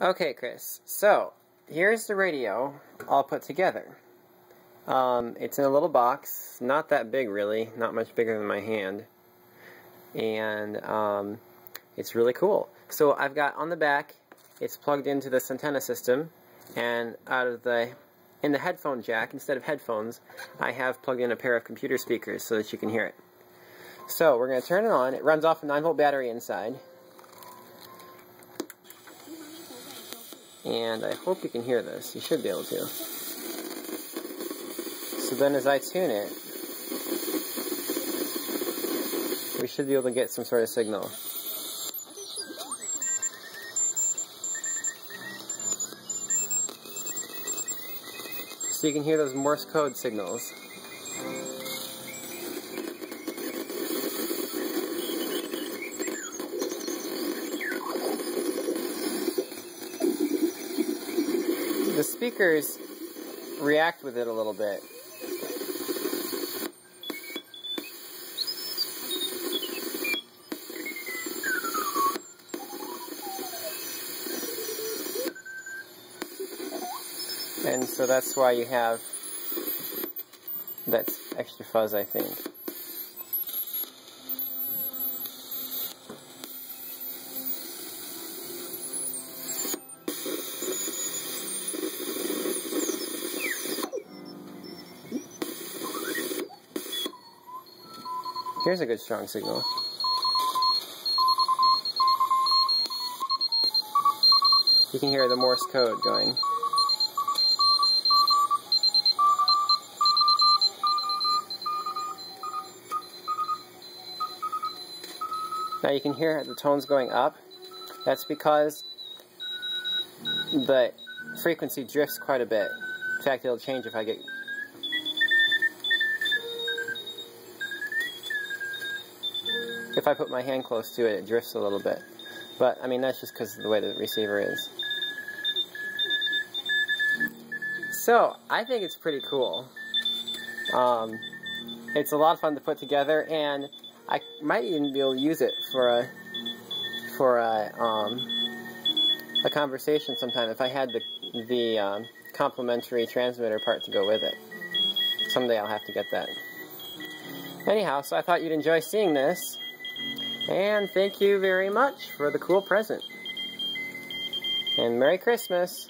Okay, Chris. So, here's the radio all put together. Um, it's in a little box, not that big really, not much bigger than my hand. And um, it's really cool. So I've got on the back, it's plugged into this antenna system, and out of the in the headphone jack, instead of headphones, I have plugged in a pair of computer speakers so that you can hear it. So we're going to turn it on. It runs off a 9 volt battery inside. And I hope you can hear this. You should be able to. So then as I tune it, we should be able to get some sort of signal. So you can hear those Morse code signals. The speakers react with it a little bit. And so that's why you have that extra fuzz, I think. Here's a good strong signal. You can hear the Morse code going. Now you can hear the tones going up. That's because the frequency drifts quite a bit. In fact, it'll change if I get if I put my hand close to it, it drifts a little bit. But, I mean, that's just because of the way the receiver is. So, I think it's pretty cool. Um, it's a lot of fun to put together, and I might even be able to use it for a, for a, um, a conversation sometime if I had the, the um, complementary transmitter part to go with it. Someday I'll have to get that. Anyhow, so I thought you'd enjoy seeing this. And thank you very much for the cool present. And Merry Christmas!